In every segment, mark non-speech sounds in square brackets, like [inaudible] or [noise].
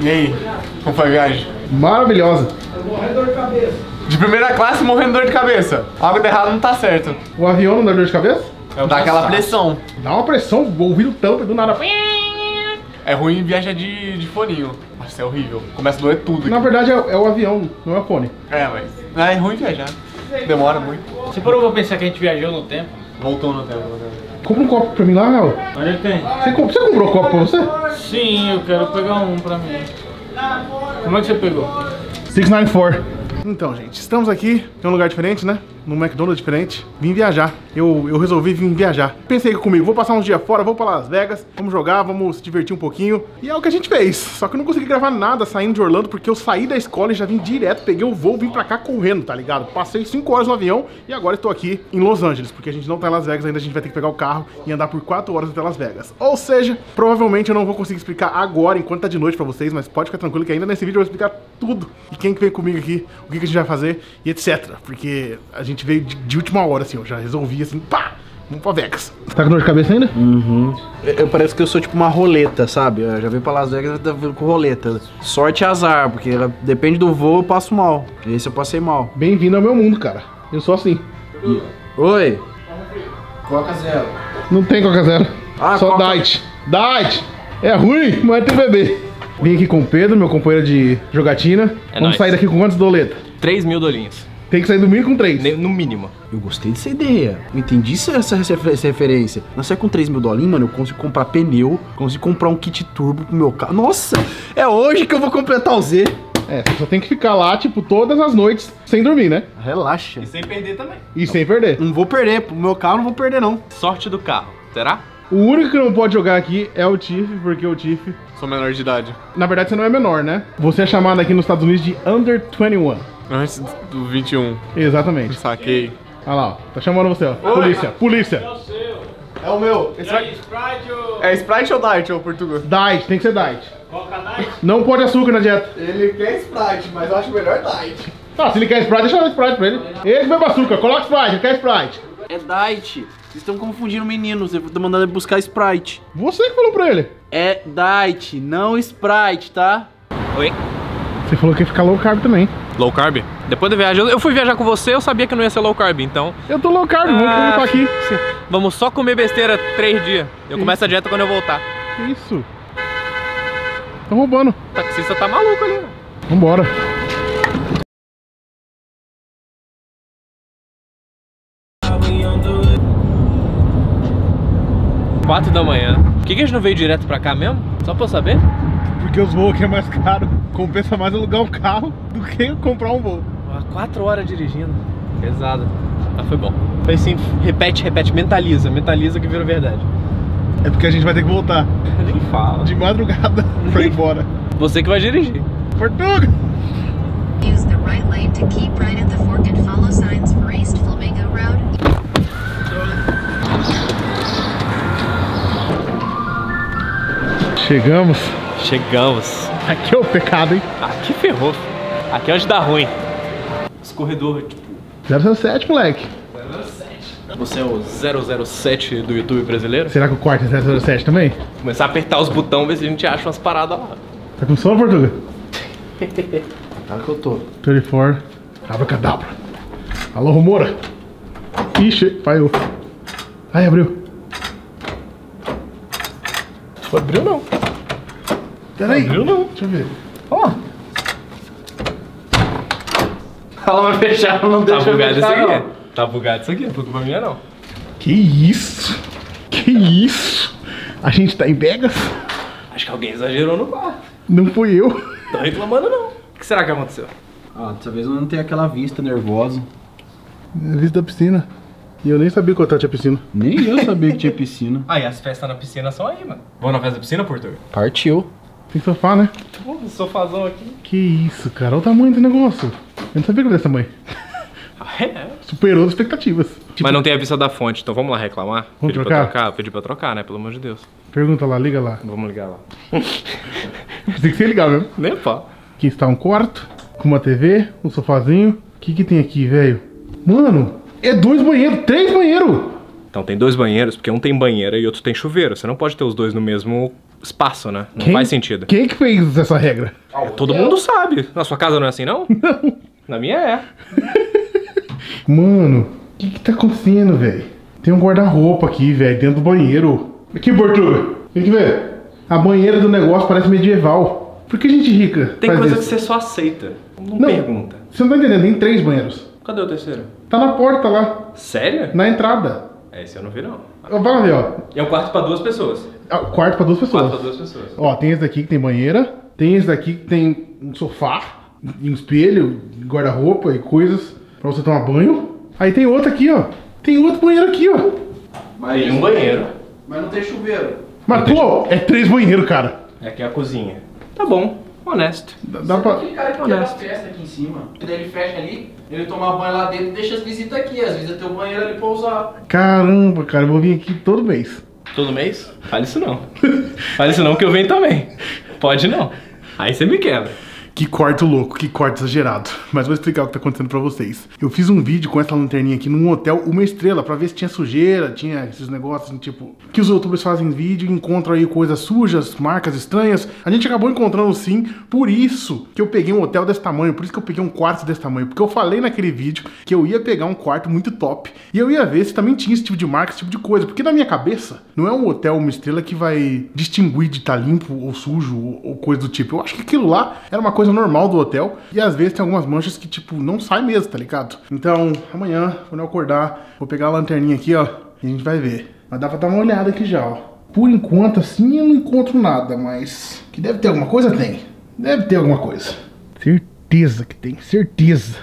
E aí, como foi a viagem? Maravilhosa. De primeira classe morrendo de dor de cabeça. Algo de errado não tá certo. O avião não dá dor de cabeça? Dá aquela pressão. Dá uma pressão, o ouvido tampa e do nada. É ruim viajar de, de foninho. Nossa, é horrível. Começa a doer tudo. Na aqui. verdade é, é o avião, não é o fone. É, mas. É ruim viajar. Demora muito. Você parou pra pensar que a gente viajou no tempo? Voltou no tempo. né? Compra um copo pra mim lá. Onde é que tem? Você, comp- você comprou copo pra você? Sim, eu quero pegar um pra mim. Como é que você pegou? 694. Então, gente, estamos aqui em um lugar diferente, né? Num McDonald's diferente. Vim viajar. Eu, eu resolvi vir viajar. Pensei comigo, vou passar uns dias fora, vou pra Las Vegas, vamos jogar, vamos se divertir um pouquinho. E é o que a gente fez. Só que eu não consegui gravar nada saindo de Orlando, porque eu saí da escola e já vim direto, peguei o voo, vim pra cá correndo, tá ligado? Passei 5 horas no avião e agora estou aqui em Los Angeles, porque a gente não tá em Las Vegas ainda, a gente vai ter que pegar o carro e andar por 4 horas até Las Vegas. Ou seja, provavelmente eu não vou conseguir explicar agora, enquanto tá de noite pra vocês, mas pode ficar tranquilo que ainda nesse vídeo eu vou explicar tudo. E quem que vem comigo aqui, o que, que a gente vai fazer e etc. Porque a gente veio de, de última hora, assim, eu já resolvi assim, pá, vamos pra Vegas. Tá com dor de cabeça ainda? Eu, eu parece que eu sou tipo uma roleta, sabe? Eu já veio pra Las Vegas tá vindo com roleta. Sorte e azar, porque ela- depende do voo eu passo mal. Esse eu passei mal. Bem-vindo ao meu mundo, cara. Eu sou assim. Oi. Coca zero. Não tem Coca Zero. Ah, Só Coca- Diet. Diet. É ruim, mas tem bebê. Vim aqui com o Pedro, meu companheiro de jogatina. É Vamos nóis. sair daqui com quantos doleta? 3 mil dolinhos. Tem que sair do mínimo com três. Ne- No mínimo. Eu gostei dessa ideia. Eu entendi essa, referência. Nós sai com 3 mil dolinhos, mano. Eu consigo comprar pneu, consigo comprar um kit turbo pro meu carro. Nossa, é hoje que eu vou completar o Z. É, você só tem que ficar lá, tipo, todas as noites sem dormir, né? Relaxa. Sem perder também. E sem perder. Não vou perder. Pro meu carro não vou perder, não. Sorte do carro. Será? O único que não pode jogar aqui é o Tiff, porque o Tiff, Sou menor de idade. na verdade, você não é menor, né? Você é chamado aqui nos Estados Unidos de Under 21. Antes do 21. Exatamente. Saquei. Olha lá, ó. Tá chamando você, ó. Polícia, polícia. É o meu. E aí, Sprite ou É Sprite ou Diet, ô Portugal? Diet, tem que ser Diet. Coca Night? Não pode açúcar na dieta. Ele quer Sprite, mas eu acho melhor Diet. Tá, se ele quer Sprite, deixa eu dar Sprite pra ele. Ele que bebe açúcar, coloca Sprite, ele quer Sprite. É Diet. Vocês estão confundindo meninos. Eu tô mandando ele buscar Sprite. Você que falou pra ele. É Diet, não Sprite, tá? Oi? Você falou que ia ficar low carb também. Low carb? Depois da viagem, eu- fui viajar com você, eu sabia que não ia ser low carb, então. Eu tô low carb, vamos Ah, começar aqui. sim. Vamos só comer besteira três dias. Eu começo a dieta quando eu voltar. Que isso? Tá roubando. O taxista tá maluco ali, né? Vambora. Quatro da manhã. Por que, que a gente não veio direto pra cá mesmo? Só pra eu saber? Porque os voos aqui é mais caro. Compensa mais alugar um carro do que comprar um voo. Ah, Quatro horas dirigindo. Pesado. Mas foi bom. Foi assim, repete, repete, mentaliza, mentaliza que virou verdade. É porque a gente vai ter que voltar [laughs] Nem fala. de madrugada [laughs] pra ir embora. Você que vai dirigir. Portuga! Use the right lane to keep right at the fork and follow signs for East Flamingo Road. Chegamos. Chegamos. Aqui é o pecado, hein? Aqui ferrou. Aqui é onde dá ruim. Esse corredor, tipo, 007, moleque. você é o 007 do YouTube brasileiro? Será que o quarto é 007 também? Começar a apertar os botões, ver se a gente acha umas paradas lá. Tá com sono, Portuga? [laughs] Claro que eu tô. 34. Abracadabra. Alô, Rumora. Ixi, falhou. Ai, abriu. Não abriu não. Peraí. Abriu não. Deixa eu ver. Ó. Ela vai fechar, não Tá deixa bugado isso fechar, aqui. não. Tá bugado isso aqui, não foi culpa minha não. Que isso? Que isso? A gente tá em Vegas? Acho que alguém exagerou no quarto. Não fui eu. Tô reclamando não. O que será que aconteceu? Ah, dessa vez eu não tenho aquela vista nervosa. Vista da piscina. E eu nem sabia quanto tinha piscina. Nem eu sabia que tinha piscina. [laughs] Aí, as festas na piscina são aí, mano. Vamos na festa da piscina, Portugal? Partiu. Tem sofá, né? Pô, sofazão aqui. Que isso, cara. Olha o tamanho do negócio. Eu não sabia que era desse tamanho. [laughs] É. Superou as expectativas. Tipo, Mas não tem a vista da fonte, então vamos lá reclamar? Vamos Pedir trocar? pra trocar? Pedir pra trocar, né? Pelo amor de Deus. Pergunta lá, liga lá. Vamos ligar lá. [laughs] Pensei que você ia ligar mesmo. Nem pá. Aqui está um quarto, com uma TV, um sofazinho. O que que tem aqui, velho? Mano, é dois banheiros, três banheiros! Então tem dois banheiros, porque um tem banheira e outro tem chuveiro. Você não pode ter os dois no mesmo espaço, né? Não Quem- faz sentido. Quem que fez essa regra? Todo mundo sabe. Na sua casa não é assim, não? [laughs] Não. Na minha é. [laughs] Mano, o que que tá acontecendo, velho? Tem um guarda-roupa aqui, velho, dentro do banheiro. Aqui, Portuga. Tem que ver. A banheira do negócio parece medieval. Por que gente rica Tem coisa que isso? você só aceita. Não, Não. pergunta. Você não tá entendendo, tem três banheiros. Cadê o terceiro? Tá na porta lá, Sério? na entrada. Esse eu não vi, não. Vai lá ver, ó. É um quarto pra duas pessoas. Ah, Quarto pra duas pessoas. Quarto pra duas pessoas. Ó, tem esse daqui que tem banheira. Tem esse daqui que tem um sofá, e um espelho, guarda-roupa e coisas pra você tomar banho. Aí tem outro aqui, ó. Tem outro banheiro aqui, ó. Aí um banheiro. Mas não tem chuveiro. Mas, pô, é três banheiros, cara. É aqui a cozinha. Tá bom. Honesto. Dá, dá pra... Aquele cara que quer dar festa aqui em cima. Daí ele fecha ali, ele toma banho lá dentro e deixa as visitas aqui. As visitas tem o banheiro ali pra usar. Caramba, cara, eu vou vir aqui todo mês. Todo mês? Fale isso não. Fale isso não que eu venho também. Pode não. Aí você me quebra. Que quarto louco, que quarto exagerado. Mas vou explicar o que tá acontecendo pra vocês. Eu fiz um vídeo com essa lanterninha aqui num hotel, uma estrela, pra ver se tinha sujeira, tinha esses negócios, tipo, que os youtubers fazem vídeo e encontram aí coisas sujas, marcas estranhas. A gente acabou encontrando sim, por isso que eu peguei um hotel desse tamanho, por isso que eu peguei um quarto desse tamanho, porque eu falei naquele vídeo que eu ia pegar um quarto muito top e eu ia ver se também tinha esse tipo de marca, esse tipo de coisa, porque na minha cabeça não é um hotel, uma estrela que vai distinguir de estar limpo ou sujo ou coisa do tipo. Eu acho que aquilo lá era uma coisa normal do hotel e às vezes tem algumas manchas que, tipo, não sai mesmo, tá ligado? Então, amanhã, quando eu acordar, vou pegar a lanterninha aqui, ó, e a gente vai ver. Mas dá pra dar uma olhada aqui já, ó. Por enquanto, assim, eu não encontro nada, mas que deve ter alguma coisa, tem. Deve ter alguma coisa. Certeza que tem, certeza.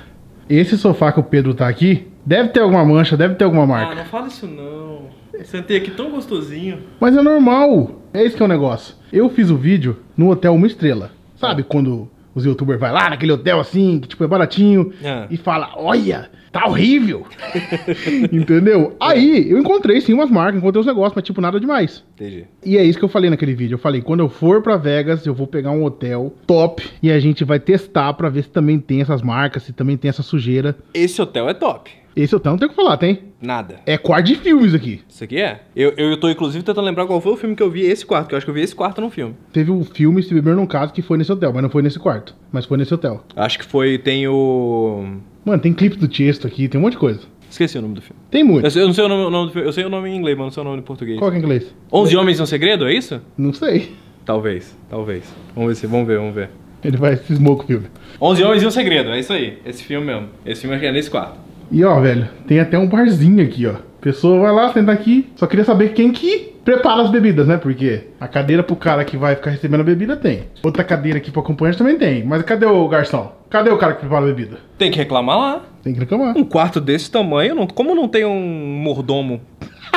Esse sofá que o Pedro tá aqui, deve ter alguma mancha, deve ter alguma marca. Ah, não fala isso não. Sentei aqui tão gostosinho. Mas é normal. É isso que é o negócio. Eu fiz o vídeo no hotel Uma Estrela. Sabe quando os youtubers vai lá naquele hotel assim, que tipo é baratinho, É. e fala, olha, tá horrível. [laughs] Entendeu? Aí eu encontrei sim umas marcas, encontrei uns negócios, mas tipo nada demais. Entendi. E é isso que eu falei naquele vídeo. Eu falei, quando eu for pra Vegas, eu vou pegar um hotel top e a gente vai testar pra ver se também tem essas marcas, se também tem essa sujeira. Esse hotel é top. Esse hotel não tem o que falar, tem? Nada. É quarto de filmes aqui. Isso aqui é? Eu, eu tô inclusive tentando lembrar qual foi o filme que eu vi esse quarto, que eu acho que eu vi esse quarto num filme. Teve um filme Se Beber Num Caso que foi nesse hotel, mas não foi nesse quarto. Mas foi nesse hotel. Acho que foi. Tem o. Mano, tem clipe do Tiesto aqui, tem um monte de coisa. Esqueci o nome do filme. Tem muito. Eu, sei- eu não sei o nome, o nome do filme. Eu sei o nome em inglês, mas não sei o nome em português. Qual que é o inglês? 11 Homens e um Segredo, é isso? Não sei. Talvez, talvez. Vamos ver se. Vamos ver, vamos ver. Ele vai cismou com o filme. 11 Homens e um Segredo, é isso aí. Esse filme mesmo. Esse filme é nesse quarto. E ó, velho, tem até um barzinho aqui, ó. Pessoa vai lá, senta aqui. Só queria saber quem que prepara as bebidas, né? Porque a cadeira pro cara que vai ficar recebendo a bebida tem. Outra cadeira aqui pro acompanhante também tem. Mas cadê o garçom? Cadê o cara que prepara a bebida? Tem que reclamar lá. Tem que reclamar. Um quarto desse tamanho, não, como não tem um mordomo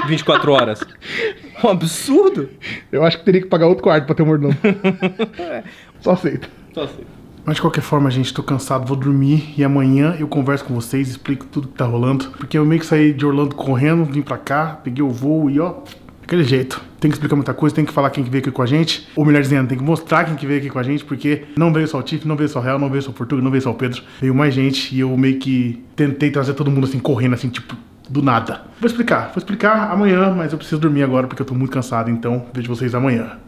24 horas? [laughs] Um absurdo. Eu acho que teria que pagar outro quarto pra ter um mordomo. [laughs] Só aceita. Só assim. Mas de qualquer forma, gente, tô cansado, vou dormir e amanhã eu converso com vocês, explico tudo que tá rolando. Porque eu meio que saí de Orlando correndo, vim pra cá, peguei o voo e ó, aquele jeito. Tem que explicar muita coisa, tem que falar quem que veio aqui com a gente. Ou melhor dizendo, tem que mostrar quem que veio aqui com a gente, porque não veio só o Tiff, não veio só o Real, não veio só o Portugal, não veio só o Pedro. Veio mais gente e eu meio que tentei trazer todo mundo assim, correndo, assim, tipo, do nada. Vou explicar, vou explicar amanhã, mas eu preciso dormir agora porque eu tô muito cansado, então vejo vocês amanhã.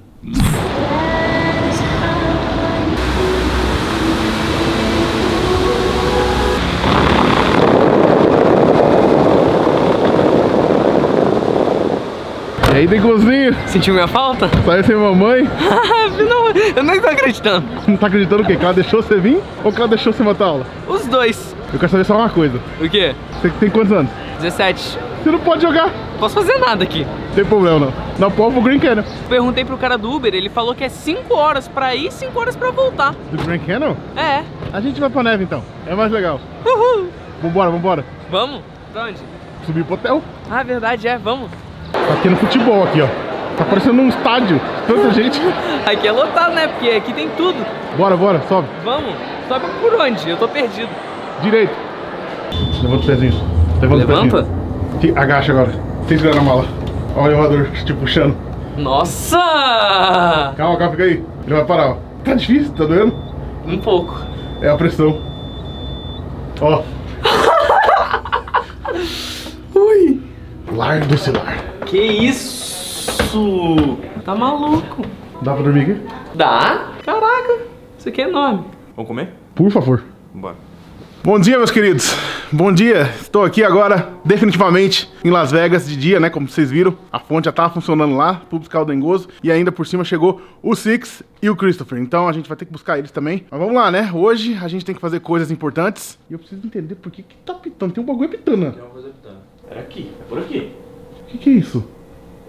E aí, Degozinho? Sentiu minha falta? Saiu sem mamãe? [laughs] não, eu nem tô acreditando. Não tá acreditando o quê? Que ela deixou você vir ou que ela deixou você matar aula? Os dois. Eu quero saber só uma coisa. O quê? Você tem quantos anos? 17. Você não pode jogar. Posso fazer nada aqui. Não tem problema não. Na prova o Green Canyon. Perguntei pro cara do Uber, ele falou que é 5 horas pra ir e 5 horas pra voltar. Do Green Canyon? É. A gente vai pra neve então. É mais legal. Uhul. Vambora, vambora. Vamos? Pra onde? Subir pro hotel. Ah, verdade, é, vamos. Tá tendo futebol aqui, ó. Tá parecendo um estádio. Tanta gente. [laughs] Aqui é lotado, né? Porque aqui tem tudo. Bora, bora, sobe. Vamos. Sobe por onde? Eu tô perdido. Direito. Levanta o pezinho. Levanta Levanta? o pezinho. Agacha agora. Sem segurar na mala. Olha o elevador te puxando. Nossa! Calma, calma, fica aí. Ele vai parar, ó. Tá difícil, tá doendo? Um pouco. É a pressão. Ó. [laughs] Ui. Lar do celular. Que isso? Tá maluco? Dá pra dormir aqui? Dá? Caraca, isso aqui é enorme. Vamos comer? Por favor. Bora. Bom dia, meus queridos. Bom dia. Estou aqui agora, definitivamente, em Las Vegas de dia, né? Como vocês viram, a fonte já tava funcionando lá, fui buscar o Dengoso e ainda por cima chegou o Six e o Christopher. Então a gente vai ter que buscar eles também. Mas vamos lá, né? Hoje a gente tem que fazer coisas importantes e eu preciso entender por que, que tá pitando. Tem um bagulho pitando. né? É aqui, é por aqui. O que, que é isso?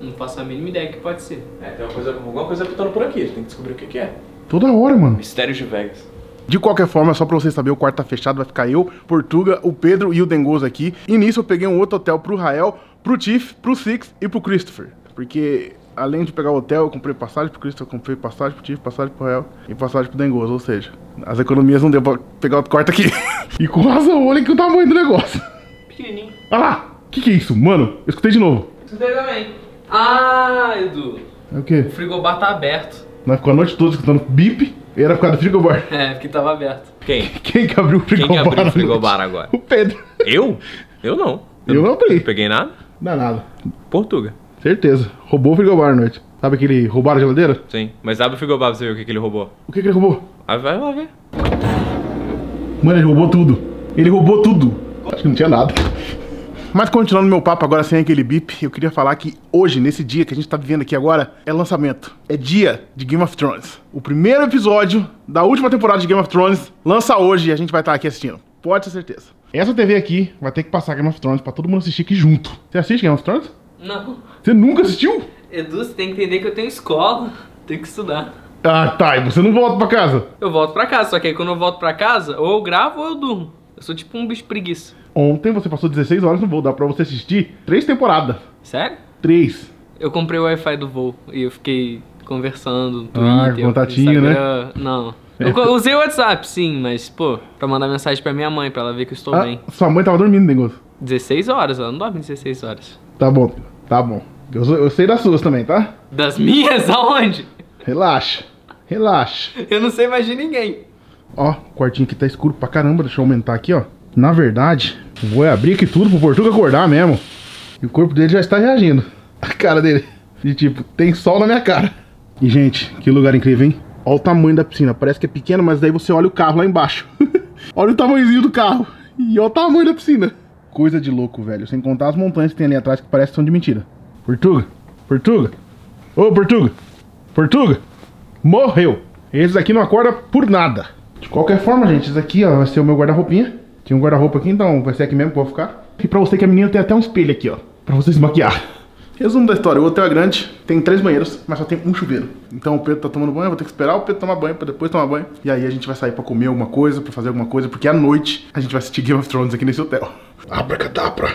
Não faço a mínima ideia que pode ser. É, tem uma coisa, alguma coisa pitando por aqui. Tem que descobrir o que, que é. Toda hora, mano. Mistérios de Vegas. De qualquer forma, só pra vocês saberem, o quarto tá fechado, vai ficar eu, Portuga, o Pedro e o Dengoso aqui. E nisso eu peguei um outro hotel pro Rael, pro Tiff, pro Six e pro Christopher. Porque além de pegar o hotel, eu comprei passagem pro Christopher, comprei passagem pro Tiff, passagem pro Rael e passagem pro Dengoso. Ou seja, as economias não deu pra pegar outro quarto aqui. [laughs] e com razão, olha que o tamanho do negócio. Pequenininho. Olha lá! O que, que é isso? Mano, eu escutei de novo. Escutei também. Ah, Edu. É o quê? O frigobar tá aberto. Nós ficamos a noite toda escutando bip e era por causa do frigobar. [laughs] É, porque tava aberto. Quem? Quem que abriu o Quem frigobar? que abriu o frigobar agora? O Pedro. Eu? Eu não. Eu não abri. peguei nada? Dá nada. Portuga. Certeza. Roubou o frigobar à noite. Sabe aquele roubaram a geladeira? Sim. Mas abre o frigobar pra você ver o que, que ele roubou. O que, que ele roubou? Aí vai lá ver. Mano, ele roubou tudo. Ele roubou tudo. Acho que não tinha nada. Mas continuando meu papo agora sem aquele bip, eu queria falar que hoje, nesse dia que a gente tá vivendo aqui agora, é lançamento. É dia de Game of Thrones. O primeiro episódio da última temporada de Game of Thrones lança hoje e a gente vai estar aqui assistindo. Pode ter certeza. Essa TV aqui vai ter que passar Game of Thrones pra todo mundo assistir aqui junto. Você assiste Game of Thrones? Não. Você nunca assistiu? Edu, você tem que entender que eu tenho escola. Tenho que estudar. Ah, tá. E você não volta pra casa? Eu volto pra casa, só que aí quando eu volto pra casa, ou eu gravo ou eu durmo. Eu sou tipo um bicho preguiça. Ontem você passou 16 horas no voo. Dá pra você assistir três temporadas. Sério? Três. Eu comprei o Wi-Fi do voo e eu fiquei conversando no Ah, Twitter. contatinho, né? Não. Eu usei o WhatsApp, sim, mas, pô, pra mandar mensagem pra minha mãe, pra ela ver que eu estou Ah, bem. sua mãe tava dormindo, negócio. 16 horas, ela não dorme 16 horas. Tá bom, tá bom. Eu, eu sei das suas também, tá? Das minhas? [laughs] Aonde? Relaxa, relaxa. Eu não sei mais de ninguém. Ó, o quartinho aqui tá escuro pra caramba. Deixa eu aumentar aqui, ó. Na verdade, vou abrir aqui tudo pro Portuga acordar mesmo. E o corpo dele já está reagindo. A cara dele. De tipo, tem sol na minha cara. E, gente, que lugar incrível, hein? Olha o tamanho da piscina. Parece que é pequeno, mas daí você olha o carro lá embaixo. [laughs] olha o tamanhozinho do carro. E olha o tamanho da piscina. Coisa de louco, velho. Sem contar as montanhas que tem ali atrás que parecem que são de mentira. Portuga, Portuga. Ô, Portuga. Portuga. Morreu. Esse daqui não acorda por nada. De qualquer forma, gente, esse aqui ó, vai ser o meu guarda-roupinha. Tinha um guarda-roupa aqui, então vai ser aqui mesmo que eu vou ficar. E pra você que é menino, tem até um espelho aqui, ó. Pra você se maquiar. Resumo da história, o hotel é grande, tem três banheiros, mas só tem um chuveiro. Então o Pedro tá tomando banho, eu vou ter que esperar o Pedro tomar banho pra depois tomar banho. E aí a gente vai sair pra comer alguma coisa, pra fazer alguma coisa, porque à noite a gente vai assistir Game of Thrones aqui nesse hotel. Abracadabra.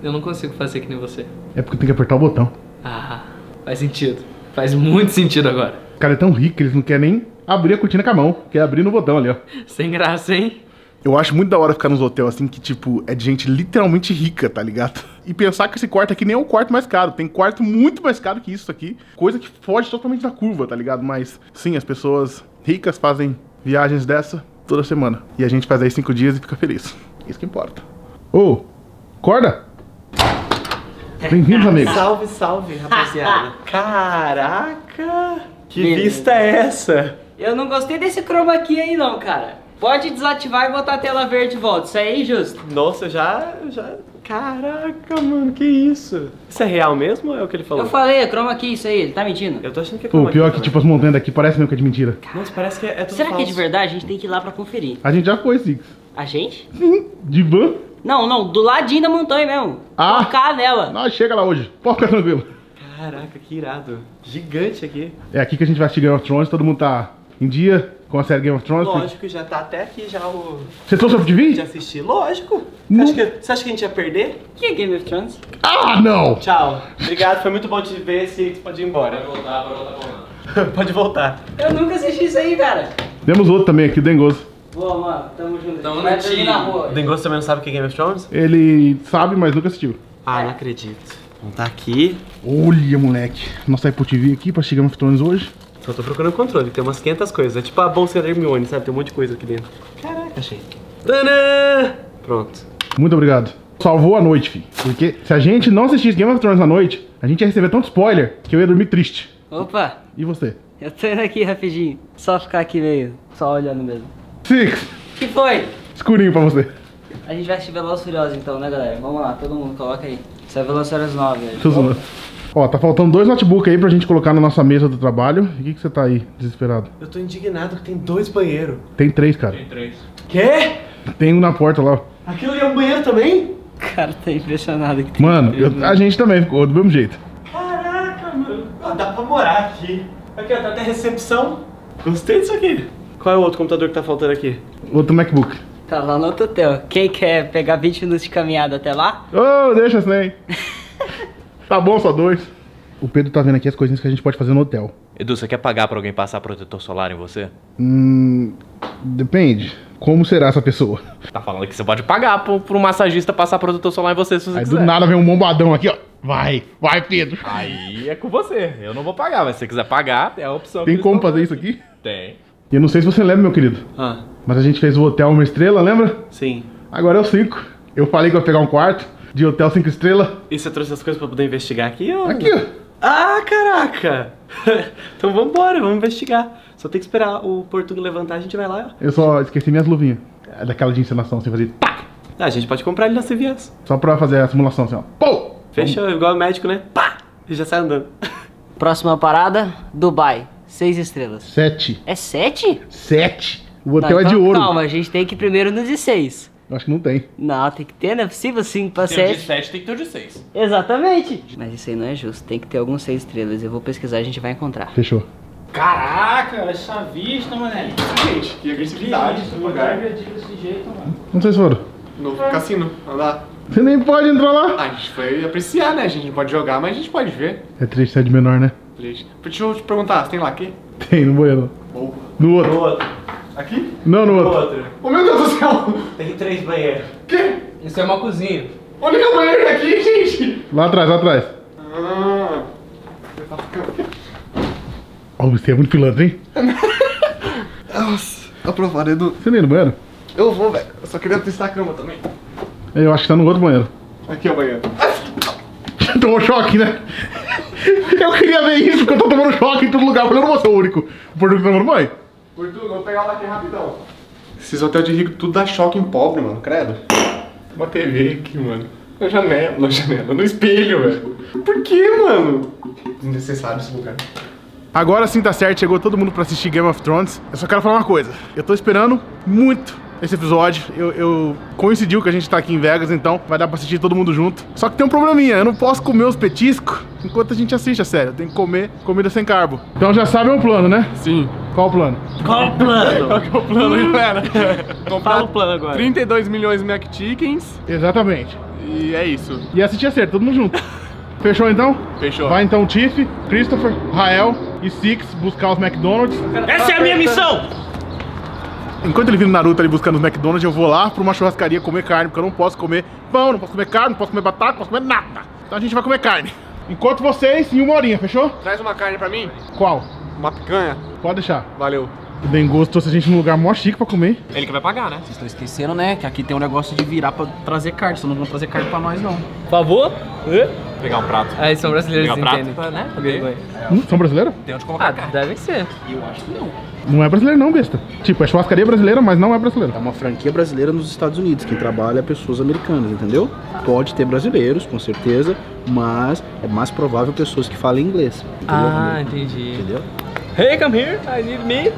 Eu não consigo fazer que nem você. É porque tem que apertar o botão. Ah, faz sentido. Faz muito sentido agora. O cara é tão rico que eles não querem nem abrir a cortina com a mão. Quer abrir no botão ali, ó. Sem graça, hein? Eu acho muito da hora ficar nos hotéis assim que, tipo, é de gente literalmente rica, tá ligado? [laughs] E pensar que esse quarto aqui nem é o quarto mais caro. Tem quarto muito mais caro que isso aqui. Coisa que foge totalmente da curva, tá ligado? Mas, sim, as pessoas ricas fazem viagens dessa toda semana. E a gente faz aí cinco dias e fica feliz. Isso que importa. Ô, acorda! Bem-vindos, [laughs] amigos. Salve, salve, rapaziada. [laughs] Caraca! Que Beleza. vista é essa? Eu não gostei desse chroma aqui aí não, cara. Pode desativar e botar a tela verde de volta. Isso aí é injusto. Nossa, já, já... Caraca, mano, que isso? Isso é real mesmo ou é o que ele falou? Eu falei, é chroma aqui, isso aí, ele tá mentindo. Eu tô achando que é O chroma pior é key que, tipo, as montanhas daqui parecem mesmo que é de mentira. Nossa, parece que é, é tudo Será que é de falso. verdade? A gente tem que ir lá pra conferir. A gente já foi, Six. A gente? De van? Não, não, do ladinho da montanha mesmo. Ah. Tocar nela. Nós chega lá hoje. Pode ficar tranquilo. Caraca, que irado. Gigante aqui. É aqui que a gente vai assistir Game of Thrones. Todo mundo tá em dia com a série Game of Thrones. Lógico, já tá até aqui já o... Você trouxe o De TV? assistir, lógico. Você Não. acha, que, você acha que a gente ia perder? O que é Game of Thrones? Ah, não! Tchau. Obrigado, foi muito bom te ver. Se pode ir embora. Pode voltar, pode voltar. [laughs] pode voltar. Eu nunca assisti isso aí, cara. Temos outro também aqui, o Dengoso. Boa, mano, tamo junto. Tamo Vai no dormir time. na rua. O Dengoso também não sabe o que é Game of Thrones? Ele sabe, mas nunca assistiu. Ah, não acredito. Não tá aqui. Olha, moleque. Nossa Apple TV aqui pra assistir Game of Thrones hoje. Só tô procurando o controle, tem umas 500 coisas. É tipo a bolsa da Hermione, sabe? Tem um monte de coisa aqui dentro. Caraca, achei. Tadã! Pronto. Muito obrigado. salvou a noite, filho. Porque se a gente não assistisse Game of Thrones na noite, a gente ia receber tanto spoiler que eu ia dormir triste. Opa, E você? eu tô indo aqui rapidinho. Só ficar aqui meio, só olhando mesmo. Six, O que foi? escurinho pra você. A gente vai assistir Velozes Furiosos então, né, galera? Vamos lá, todo mundo, coloca aí. Isso é Velozes e Furiosos 9, velho. Tô zoando. Ó, tá faltando dois notebooks aí pra gente colocar na nossa mesa do trabalho. E o que, que você tá aí, desesperado? Eu tô indignado que tem dois banheiros. Tem três, cara. Quê? Tem um na porta lá, ó. Aquilo ali é um banheiro também? O cara tá impressionado que tem Mano, três, eu- a gente também ficou do mesmo jeito. Caraca, mano. Ah, dá pra morar aqui. Aqui, ó, tá até recepção. Gostei disso aqui. Qual é o outro computador que tá faltando aqui? Outro MacBook. Tá lá no outro hotel. Quem quer pegar 20 minutos de caminhada até lá? Ô, deixa assim aí. [laughs] tá bom, só dois. O Pedro tá vendo aqui as coisinhas que a gente pode fazer no hotel. Edu, você quer pagar pra alguém passar protetor solar em você? Hum. Depende. Como será essa pessoa? Tá falando que você pode pagar pro, pro massagista passar protetor solar em você se você Aí do quiser. nada vem um bombadão aqui, ó. Vai, vai, Pedro. Aí é com você. Eu não vou pagar, mas se você quiser pagar, é a opção. Tem que como fazer isso aqui? Tem. E eu não sei se você lembra, meu querido. Ah, Mas a gente fez o hotel uma estrela, lembra? sim. Agora é o cinco. Eu falei que eu ia pegar um quarto de hotel cinco estrelas. E você trouxe as coisas pra poder investigar aqui, ó? Aqui, ó. Ah, caraca! [laughs] então vambora, vamos investigar. Só tem que esperar o Portuga levantar, a gente vai lá. Eu só esqueci minhas luvinhas. É Daquela de encenação, sem fazer tac. Ah, a gente pode comprar ele na CVS. Só pra fazer a simulação, assim, ó. Pô! Fechou, igual o médico, né? Pá! E já sai andando. [laughs] Próxima parada, Dubai. Seis estrelas. Sete. É sete? Sete. O hotel é de então ouro. Calma, a gente tem que ir primeiro no de seis. Acho que não tem. Não, tem que ter, não é possível 5 pra Tem o de 7. 7, tem que ter o de 6. Exatamente. Mas isso aí não é justo. Tem que ter alguns 6 estrelas. Eu vou pesquisar, a gente vai encontrar. Fechou. Caraca, essa vista, mané. Gente, que agressividade do lugar. desse jeito, mano. Não sei se foram. Novo cassino, andar. Você nem pode entrar lá. Ah, a gente foi apreciar, né? A gente não pode jogar, mas a gente pode ver. É triste ser de menor, né? Deixa Deixa eu te perguntar, você tem laque? Tem, no banheiro. Ou No outro. outro. Aqui? Não, no outro. Outro. Oh meu Deus do céu! Tem três banheiros. Que? Isso é uma cozinha. Onde é o banheiro daqui, gente? Lá atrás, lá atrás. Ah. Ó, você é muito pilantra, hein? [laughs] Nossa, aprovado, Edu. Você nem ia no banheiro? Eu vou, velho. Eu só queria testar a cama também. Eu acho que tá no outro banheiro. Aqui é o banheiro. [laughs] Tomou choque, né? Eu queria ver isso, porque eu tô tomando choque em todo lugar. Eu falei, eu não vou ser o único. O português tá tomando banho? Portugal, vou pegar o laque rapidão. Esses hotéis de rico tudo dá choque em pobre, mano, credo. Uma TV aqui, mano. Na janela, na janela, no espelho, velho. Por que, mano? Desnecessário esse lugar. Agora sim tá certo, chegou todo mundo pra assistir Game of Thrones. Eu só quero falar uma coisa. Eu tô esperando muito esse episódio. Eu, eu coincidiu que a gente tá aqui em Vegas, então vai dar pra assistir todo mundo junto. Só que tem um probleminha, eu não posso comer os petiscos enquanto a gente assiste a série. Eu tenho que comer comida sem carbo. Então já sabem o plano, né? Sim. Qual o plano? Qual o plano? Qual que é o plano, galera? [laughs] Fala o plano agora. 32 milhões de McChickens Exatamente. e é isso. E assistir a série, todo mundo junto. Fechou então? Fechou. Vai então Tiff, Christopher, Rael e Six buscar os McDonald's. Essa é a minha missão! Enquanto ele vira o Naruto ali buscando os McDonald's, eu vou lá pra uma churrascaria comer carne, porque eu não posso comer pão, não posso comer carne, não posso comer batata, não posso comer nada. Então a gente vai comer carne. Enquanto vocês, em uma horinha, fechou? Traz uma carne pra mim. Qual? Uma picanha. Pode deixar. Valeu. O Dengoso trouxe a gente num lugar mó chique pra comer. Ele que vai pagar, né? Vocês estão esquecendo, né? Que aqui tem um negócio de virar pra trazer carne. Vocês não vão trazer carne pra nós, não. Por favor? Pegar um prato. Aí são brasileiros, Pegar o prato, entendem. né? Vergonha. Hum, são brasileiros? Tem onde colocar Ah, carne. deve ser. Não é brasileiro não, besta. Tipo, é churrascaria brasileira, mas não é brasileiro. É uma franquia brasileira nos Estados Unidos. Quem trabalha é pessoas americanas, entendeu? Pode ter brasileiros, com certeza, mas é mais provável pessoas que falem inglês. Entendeu? Ah, entendi. Entendeu? Hey, come here. I need me.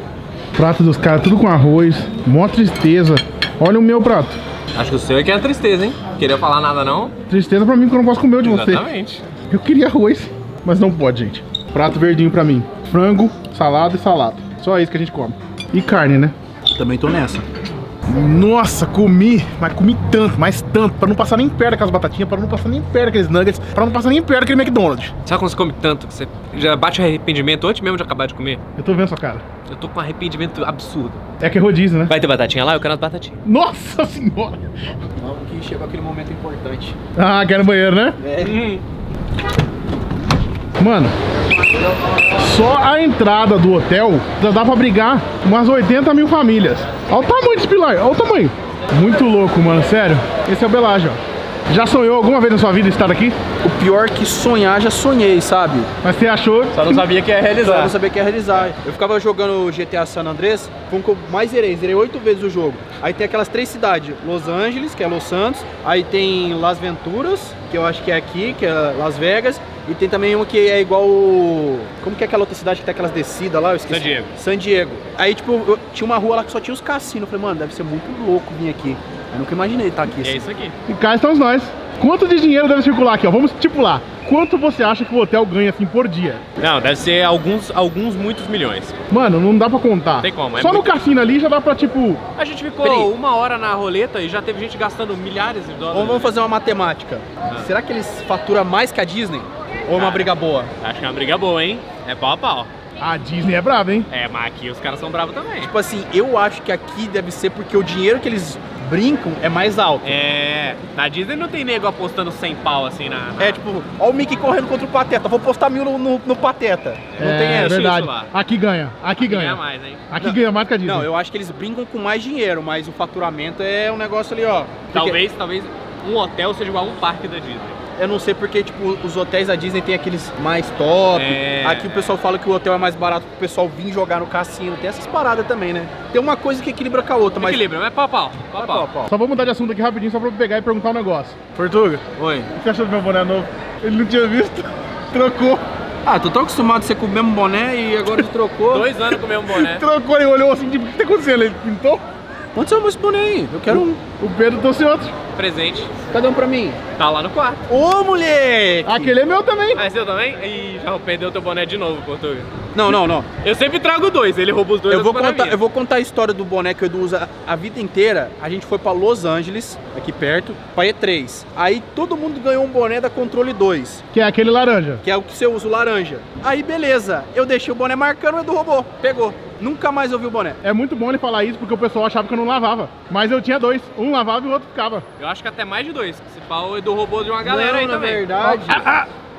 Prato dos caras, tudo com arroz. Mó tristeza. Olha o meu prato. Acho que o seu é que é a tristeza, hein? Queria falar nada, não? Tristeza pra mim que eu não posso comer o de você. Exatamente. Eu queria arroz, mas não pode, gente. Prato verdinho pra mim. Frango, salada e salada. Só isso que a gente come. E carne, né? Também tô nessa. Nossa, comi, mas comi tanto, mas tanto, pra não passar nem perto daquelas batatinhas, pra não passar nem perto daqueles nuggets, pra não passar nem perto daquele McDonald's. Sabe quando você come tanto que você já bate arrependimento antes mesmo de acabar de comer? Eu tô vendo sua cara. Eu tô com um arrependimento absurdo. É que é rodízio, né? Vai ter batatinha lá? Eu quero as batatinhas. Nossa senhora! Vamos que chegou aquele momento importante. Ah, quer ir no banheiro, né? Hum. Mano, só a entrada do hotel já dá pra brigar umas 80 mil famílias. Olha o tamanho desse pilar, olha o tamanho. Muito louco, mano, sério. Esse é o Belagio, ó. Já sonhou alguma vez na sua vida estar aqui? O pior é que sonhar, já sonhei, sabe? Mas você achou? Só não sabia que ia Só realizar. não sabia que ia realizar. Eu ficava jogando GTA San Andreas, foi um que eu mais zerei, zerei oito vezes o jogo. Aí tem aquelas três cidades, Los Angeles, que é Los Santos, aí tem Las Venturas, que eu acho que é aqui, que é Las Vegas, e tem também uma que é igual. o- Como que é aquela outra cidade que tem aquelas descidas lá? Eu esqueci. San Diego. San Diego. Aí, tipo, eu- tinha uma rua lá que só tinha os cassinos. Eu falei, mano, deve ser muito louco vir aqui. Eu nunca imaginei estar aqui. E é assim. isso aqui. E cá estamos nós. Quanto de dinheiro deve circular aqui, ó? Vamos estipular. Quanto você acha que o hotel ganha assim por dia? Não, deve ser alguns, alguns muitos milhões. Mano, não dá pra contar. Tem como, é Só no muito- cassino ali já dá pra, tipo... A gente ficou Peraí. uma hora na roleta e já teve gente gastando milhares de dólares. Vamos, vamos fazer uma matemática. Será que eles faturam mais que a Disney? Ou é uma Ah. briga boa? Acho que é uma briga boa, hein? É pau a pau. A Disney é brava, hein? É, mas aqui os caras são bravos também. Tipo assim, eu acho que aqui deve ser porque o dinheiro que eles brincam é mais alto. É. Na Disney não tem nego apostando 100 pau assim na. na- É tipo, ó o Mickey correndo contra o Pateta, vou postar mil no, no- no Pateta. Não é, tem essa. verdade. isso lá. Aqui ganha, aqui Ganha ganha. mais, hein? Aqui ganha mais que a Disney. Não, eu acho que eles brincam com mais dinheiro, mas o faturamento é um negócio ali, ó. Porque- Talvez, talvez um hotel seja igual a um parque da Disney. Eu não sei porque, tipo, os hotéis da Disney tem aqueles mais top. É. Aqui o pessoal fala que o hotel é mais barato pro pessoal vir jogar no cassino. Tem essas paradas também, né? Tem uma coisa que equilibra com a outra, mas. Equilíbrio, mas pau a pau. Pau Pau, pau. pau. Só vou mudar de assunto aqui rapidinho, só pra eu pegar e perguntar um negócio. Portuga, Oi. o que você achou do meu boné novo? Ele não tinha visto. [laughs] Trocou. Ah, tô tão acostumado a ser com o mesmo boné e agora ele trocou. Dois anos com o mesmo boné. Trocou e olhou assim, tipo, o que tá acontecendo? Ele pintou? Onde arrumou esse boné aí? Eu quero um. O Pedro trouxe outro. Presente. Cadê um pra mim? Tá lá no quarto. Ô, moleque! Aquele é meu também. Ah, é seu também? Ih, já perdeu teu boné de novo, Portuga. Não, não, não. Eu sempre trago dois, ele rouba os dois. Eu vou, contar, eu vou contar a história do boné que eu uso a, a vida inteira. A gente foi pra Los Angeles, aqui perto, pra E3. Aí todo mundo ganhou um boné da Controle 2, Que é aquele laranja. que é o que você usa, o laranja. Aí beleza, eu deixei o boné marcando, o Edu roubou. Pegou. Nunca mais ouvi o boné. É muito bom ele falar isso porque o pessoal achava que eu não lavava. Mas eu tinha dois. Um lavava e o outro ficava. Eu acho que até mais de dois. Se pau, o Edu roubou de uma galera Não, aí na também. verdade.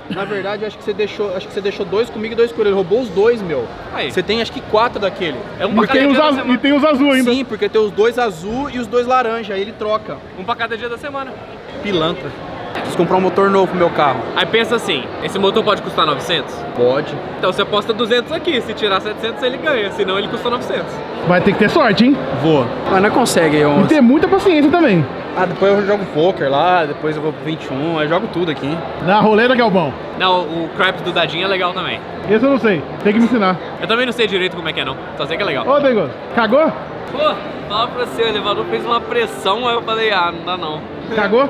Na verdade, acho que você deixou, acho que você deixou dois comigo e dois com ele. Ele roubou os dois, meu. Aí. Você tem acho que quatro daquele. É um E pra cada tem, os dia da azu- e tem os azul ainda. Sim, porque tem os dois azul e os dois laranja, aí ele troca. Um pra cada dia da semana. Pilantra. Preciso comprar um motor novo pro meu carro. Aí pensa assim, esse motor pode custar 900? Pode. Então você aposta 200 aqui, se tirar 700 ele ganha, senão ele custa 900. Vai ter que ter sorte, hein? Vou. Mas não consegue aí, E ter muita paciência também. Ah, depois eu jogo poker lá, depois eu vou pro 21, aí eu jogo tudo aqui. Na roleta, Galbão. Não, o crap do Dadinho é legal também. Esse eu não sei. Tem que me ensinar. Eu também não sei direito como é que é não, só sei que é legal. Ô, Dengo, cagou? Pô, fala pra você, o elevador fez uma pressão, aí eu falei, ah, não dá não. Cagou?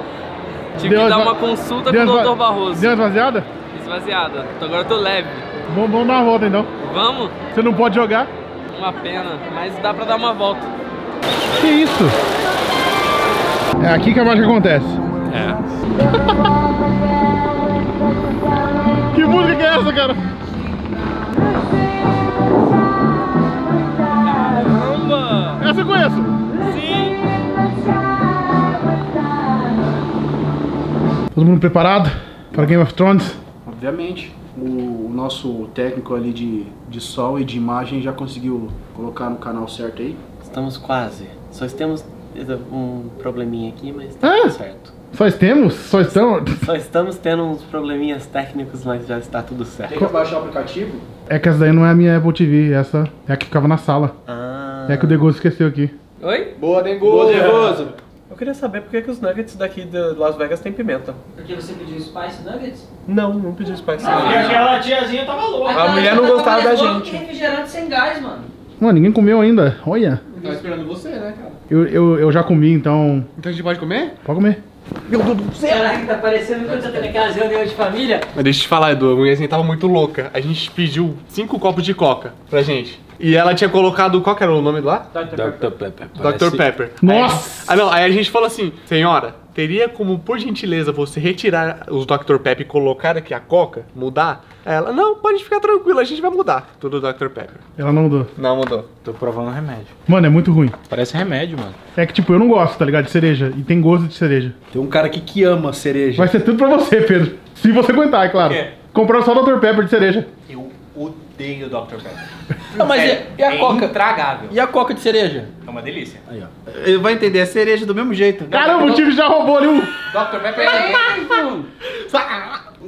Tive que dar uma- consulta com o Dr. Barroso. Deu uma esvaziada? Esvaziada. Agora eu tô leve. Vamos, vamos dar uma volta então. Vamos? Você não pode jogar? Uma pena, mas dá pra dar uma volta. Que isso? É aqui que a mágica acontece. É. [laughs] Que música que é essa, cara? Caramba! Essa eu conheço. Todo mundo preparado para Game of Thrones? Obviamente. O, o nosso técnico ali de, de sol e de imagem já conseguiu colocar no canal certo aí. Estamos quase. Só temos um probleminha aqui, mas tá Ah. tudo certo. Só temos? Só estamos? Só estamos tendo uns probleminhas técnicos, mas já está tudo certo. Tem que baixar o aplicativo? É que essa daí não é a minha Apple TV, essa é a que ficava na sala. Ah. É que o Degoso esqueceu aqui. Oi? Boa, Dengoso. Dengoso. Eu queria saber por que, que os nuggets daqui de Las Vegas têm pimenta. Porque você pediu Spice Nuggets? Não, não pedi spice. Aquela tiazinha tava louca. A mulher não gostava da gente. Que refrigerante sem gás, mano. Mano, ninguém comeu ainda. Olha. Tava esperando você, né, cara? Eu, eu, eu já comi, então. Então a gente pode comer? Pode comer. Caraca, tá parecendo quando você tá naquelas reuniões de família. Mas deixa eu te falar, Edu, a mulherzinha tava muito louca. A gente pediu cinco copos de coca pra gente. E ela tinha colocado, qual que era o nome lá? Dr. Pepper. Dr. Pepper. Nossa! Aí, ah, não, aí a gente falou assim, senhora, teria como, por gentileza, você retirar os Dr. Pepper e colocar aqui a coca? Mudar? Aí ela, não, pode ficar tranquilo, a gente vai mudar. Tudo Dr. Pepper. Ela não mudou. Não mudou. Tô provando remédio. Mano, é muito ruim. Parece remédio, mano. É que, tipo, eu não gosto, tá ligado? De cereja. E tem gosto de cereja. Tem um cara aqui que ama cereja. Vai ser tudo pra você, Pedro. Se você aguentar, é claro. quê? Comprar só Dr. Pepper de cereja. Eu odeio Dr. Pepper. [laughs] Não, mas e, e a é coca? intragável. E a coca de cereja? É uma delícia. Aí, ó. Ele vai entender, é cereja do mesmo jeito. Caramba, o time já roubou ali um. Dr. Pepper é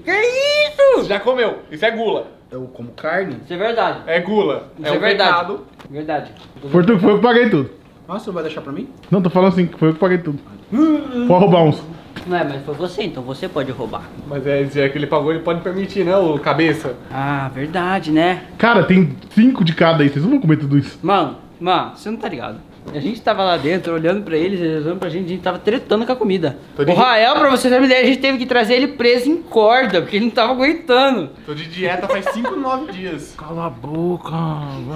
Que isso? Já comeu. Isso é gula. Eu como carne. Isso é verdade. É gula. Isso é é um verdade. pecado. Verdade. Portuga, foi eu que paguei tudo. Nossa, você vai deixar pra mim? Não, tô falando assim, que foi eu que paguei tudo. Pode roubar uns. Não é, mas foi você, então você pode roubar. Mas é, se é que ele pagou, ele pode permitir, né, o cabeça? Ah, verdade, né? Cara, tem cinco de cada aí, vocês não vão comer tudo isso. Mano, mano, você não tá ligado. A gente tava lá dentro, olhando pra eles, eles olhando pra gente, a gente tava tretando com a comida. O Rael, pra você ter uma ideia, a gente teve que trazer ele preso em corda, porque ele não tava aguentando. Tô de dieta faz 5, 9 dias. [laughs] Cala a boca.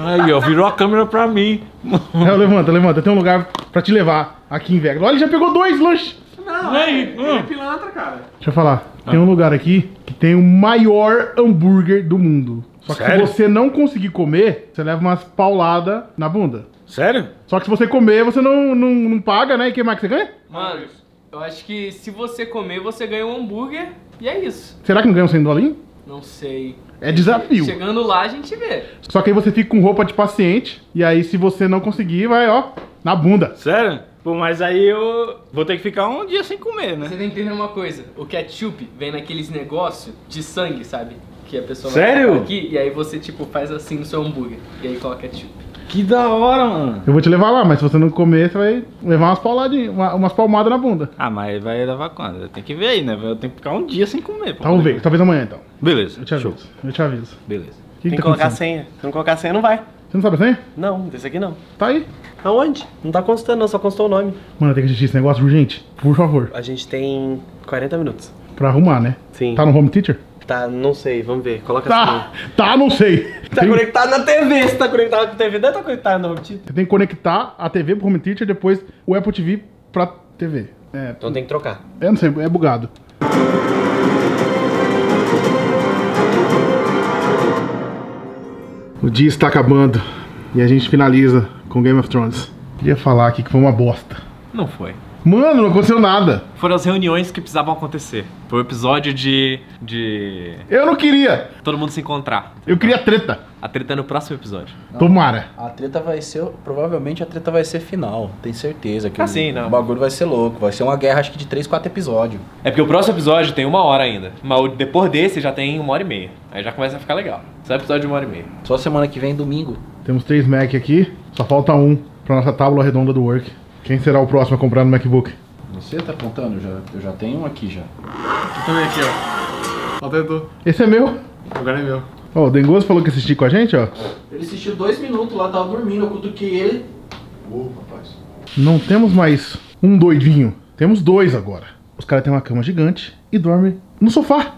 Aí, ó, virou a câmera pra mim. [laughs] É, levanta, levanta, tem um lugar pra te levar aqui em Vegas. Olha, ele já pegou dois lanches. Não, Aí, ele hum. é pilantra, cara. Deixa eu falar. Tem um lugar aqui que tem o maior hambúrguer do mundo. Só que Sério? se você não conseguir comer, você leva umas pauladas na bunda. Sério? Só que se você comer, você não, não, não paga, né? E que mais que você ganha? Mano, eu acho que se você comer, você ganha um hambúrguer e é isso. Será que não ganha um 100 dolinho? Não sei. É desafio. Chegando lá, a gente vê. Só que aí você fica com roupa de paciente. E aí, se você não conseguir, vai, ó, na bunda. Sério? Pô, mas aí eu vou ter que ficar um dia sem comer, né? Você tem que entender uma coisa. O ketchup vem naqueles negócios de sangue, sabe? Que a pessoa Sério? vai aqui e aí você, tipo, faz assim no seu hambúrguer. E aí coloca ketchup. Que da hora, mano. Eu vou te levar lá, mas se você não comer, você vai levar umas pauladinhas, uma- umas palmadas na bunda. Ah, mas vai levar quando? Tem que ver aí, né? Eu tenho que ficar um dia sem comer. Talvez, poder- talvez amanhã então. Beleza. Eu te Show. aviso. Eu te aviso. Beleza. Que, Tem que que tá colocar a senha. Se não colocar a senha, não vai. Você não sabe a senha? Não, desse aqui não. Tá aí. Aonde? Não tá constando, não, só constou o nome. Mano, tem que assistir esse negócio urgente, por favor. A gente tem 40 minutos. Pra arrumar, né? Sim. Tá no home teacher? Tá, não sei, vamos ver. Coloca a Tá, tá, não sei. Tá Tem- conectado na TV. Se tá conectado na TV, deve estar conectado no home theater. Você tem que conectar a TV pro home teacher, depois o Apple TV pra TV. É, Então tem que trocar. eu não sei, é bugado. O dia está acabando e a gente finaliza com Game of Thrones. Queria falar aqui que foi uma bosta. Não foi. Mano, não aconteceu nada. Foram as reuniões que precisavam acontecer. Foi o episódio de. de. Eu não queria. todo mundo se encontrar. Eu queria treta. A treta é no próximo episódio. Tomara. A treta vai ser. Provavelmente a treta vai ser final. Tenho certeza. Que Ah, o, sim, não. o bagulho vai ser louco. Vai ser uma guerra, acho que de 3, 4 episódios. É porque o próximo episódio tem uma hora ainda. Mas depois desse já tem uma hora e meia. Aí já começa a ficar legal. Só episódio de uma hora e meia. Só semana que vem, domingo. Temos três Mac aqui, só falta um pra nossa tábua redonda do Work. Quem será o próximo a comprar no MacBook? Você tá apontando? Eu já, eu já tenho um aqui já. Eu também aqui, ó. Falta Edu. Esse é meu. Agora é meu. Ó, o Dengoso falou que assistiu com a gente, ó. Ele assistiu dois minutos lá, tava dormindo. Eu cutuquei ele. Ô, rapaz. Não temos mais um doidinho. Temos dois agora. Os caras têm uma cama gigante e dormem no sofá.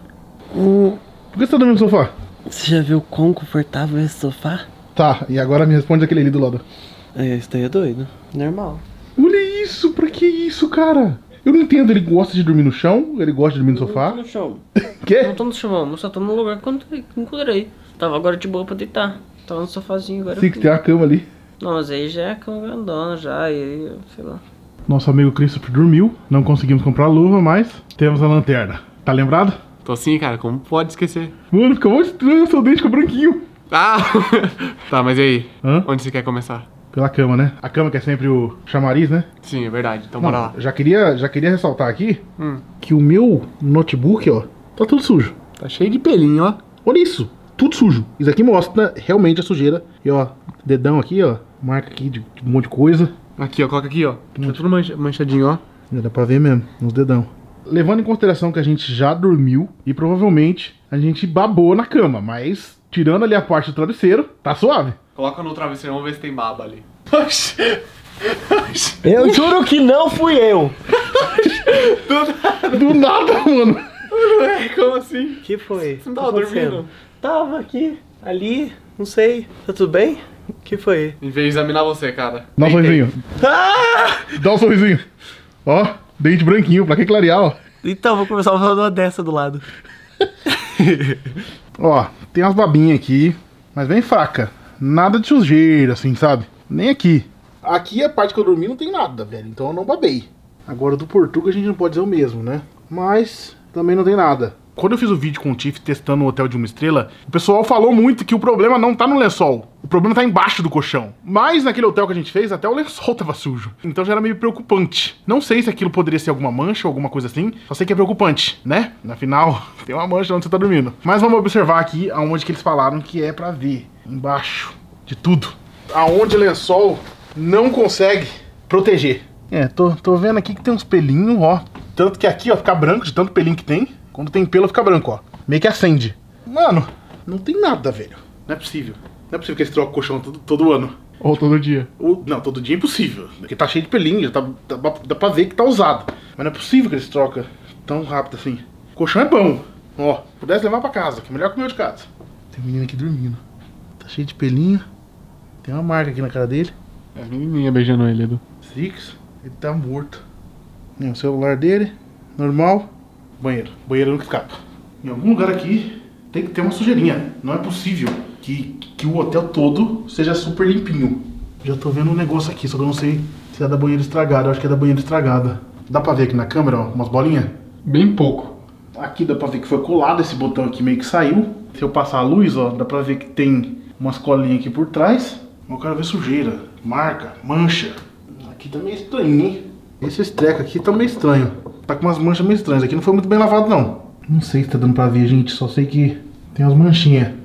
Por que você tá dormindo no sofá? Você já viu quão confortável é esse sofá? Tá, e agora me responde aquele ali do lado. É, isso daí é doido. Normal. Isso, pra que isso, cara? Eu não entendo, ele gosta de dormir no chão, ele gosta de dormir no Tô sofá. no chão. [laughs] Quê? Não tô no chão, eu só tô no lugar que eu encontrei-. Tava agora de boa pra deitar. Tava no sofazinho agora. Sim, que tem a cama ali. Não, mas aí já é a cama grandona já, e aí, sei lá. Nosso amigo Christopher dormiu, não conseguimos comprar luva, mas temos a lanterna. Tá lembrado? Tô assim, cara, como pode esquecer? Mano, ficou muito estranho, seu dente ficou branquinho. Ah! [laughs] tá, mas e aí? Hã? Onde você quer começar? Pela cama, né? A cama que é sempre o chamariz, né? Sim, é verdade. Então Não, bora lá. já queria, já queria ressaltar aqui Hum. que o meu notebook, ó, tá tudo sujo. Tá cheio de pelinho, ó. Olha isso, tudo sujo. Isso aqui mostra realmente a sujeira. E ó, dedão aqui, ó, marca aqui de, de um monte de coisa. Aqui, ó, coloca aqui, ó. Tá tudo mancha- manchadinho, ó. Já dá pra ver mesmo, nos dedão. Levando em consideração que a gente já dormiu e provavelmente a gente babou na cama, mas tirando ali a parte do travesseiro, tá suave. Coloca no travesseiro, vamos ver se tem baba ali. Eu juro que não fui eu! Do nada, mano. Como assim? que foi? Você não tava dormindo? Tava aqui, ali, não sei. Tá tudo bem? que foi? Em vez de examinar você, cara. Dá um Deitei. sorrisinho. Ah! Dá um sorrisinho. Ó, dente branquinho, pra que clarear, ó. Então, vou começar falando uma dessa do lado. [laughs] Ó, tem umas babinhas aqui, mas bem fraca. Nada de sujeira, assim, sabe? Nem aqui. Aqui a parte que eu dormi não tem nada, velho. Então eu não babei. Agora do Portuga a gente não pode dizer o mesmo, né? Mas também não tem nada. Quando eu fiz o vídeo com o Tiff testando o hotel de uma estrela, o pessoal falou muito que o problema não tá no lençol. O problema tá embaixo do colchão. Mas naquele hotel que a gente fez, até o lençol [laughs] tava sujo. Então já era meio preocupante. Não sei se aquilo poderia ser alguma mancha ou alguma coisa assim. Só sei que é preocupante, né? Afinal, [laughs] tem uma mancha onde você tá dormindo. Mas vamos observar aqui aonde que eles falaram que é pra ver. Embaixo de tudo. Aonde o lençol não consegue proteger. É, tô, tô vendo aqui que tem uns pelinhos, ó. Tanto que aqui, ó, fica branco de tanto pelinho que tem. Quando tem pelo, fica branco, ó. Meio que acende. Mano, não tem nada, velho. Não é possível. Não é possível que eles trocam o colchão todo, todo ano. Ou todo dia. O- não, todo dia é impossível. Porque tá cheio de pelinho, já tá, dá, pra- dá pra ver que tá usado. Mas não é possível que eles trocam tão rápido assim. O colchão é bom. Ó, pudesse levar pra casa, que é melhor que o meu de casa. Tem um menino aqui dormindo. Tá cheio de pelinho. Tem uma marca aqui na cara dele. É a menininha beijando ele, Edu. Six, ele tá morto. Tem o celular dele, normal. Banheiro. Banheiro nunca escapa. Em algum lugar aqui tem que ter uma sujeirinha. Não é possível que, que o hotel todo seja super limpinho. Já tô vendo um negócio aqui, só que eu não sei se é da banheira estragada. Eu acho que é da banheira estragada. Dá pra ver aqui na câmera, ó, umas bolinhas? Bem pouco. Aqui dá pra ver que foi colado esse botão aqui, meio que saiu. Se eu passar a luz, ó, dá pra ver que tem umas colinhas aqui por trás. Eu quero ver sujeira, marca, mancha. Aqui tá meio estranho, hein? Esses trecos aqui tá meio estranho. Tá com umas manchas meio estranhas. Aqui não foi muito bem lavado, não. Não sei se tá dando pra ver, gente. Só sei que tem umas manchinhas.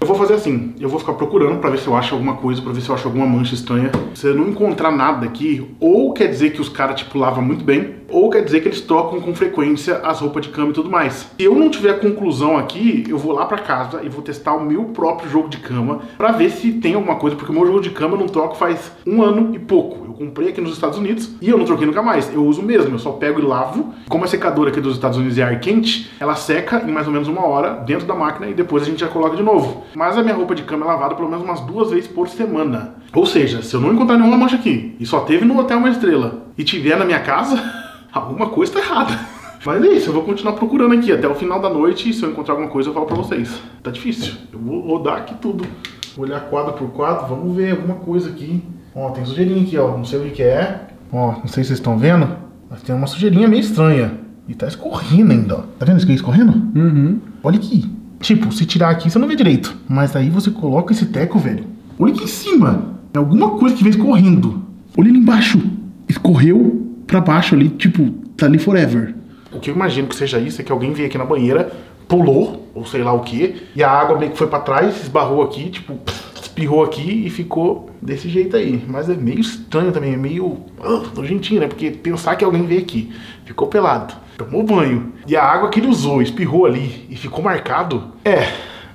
Eu vou fazer assim, eu vou ficar procurando pra ver se eu acho alguma coisa, pra ver se eu acho alguma mancha estranha. Se eu não encontrar nada aqui, ou quer dizer que os caras, tipo, lavam muito bem, ou quer dizer que eles trocam com frequência as roupas de cama e tudo mais. Se eu não tiver conclusão aqui, eu vou lá pra casa e vou testar o meu próprio jogo de cama pra ver se tem alguma coisa, porque o meu jogo de cama eu não troco faz um ano e pouco. Comprei aqui nos Estados Unidos e eu não troquei nunca mais. Eu uso mesmo, eu só pego e lavo. Como a secadora aqui dos Estados Unidos é ar quente, ela seca em mais ou menos uma hora dentro da máquina e depois a gente já coloca de novo. Mas a minha roupa de cama é lavada pelo menos umas duas vezes por semana. Ou seja, se eu não encontrar nenhuma mancha aqui e só teve no hotel uma estrela e tiver na minha casa, [laughs] alguma coisa tá errada. [laughs] Mas é isso, eu vou continuar procurando aqui até o final da noite e se eu encontrar alguma coisa eu falo pra vocês. Tá difícil. Eu vou rodar aqui tudo. Vou olhar quadro por quadro, vamos ver alguma coisa aqui. Ó, tem sujeirinha aqui, ó. Não sei o que é. Ó, não sei se vocês estão vendo, mas tem uma sujeirinha meio estranha. E tá escorrendo ainda, ó. Tá vendo isso aqui escorrendo? Uhum. Olha aqui. Tipo, se tirar aqui você não vê direito. Mas aí você coloca esse teco, velho. Olha aqui em cima. É alguma coisa que vem escorrendo. Olha ali embaixo. Escorreu pra baixo ali, tipo, tá ali forever. O que eu imagino que seja isso é que alguém veio aqui na banheira, pulou, ou sei lá o que, e a água meio que foi pra trás, esbarrou aqui, tipo, espirrou aqui e ficou desse jeito aí. Mas é meio estranho também, é meio uh, nojentinho, né? Porque pensar que alguém veio aqui, ficou pelado, tomou banho, e a água que ele usou, espirrou ali e ficou marcado, é,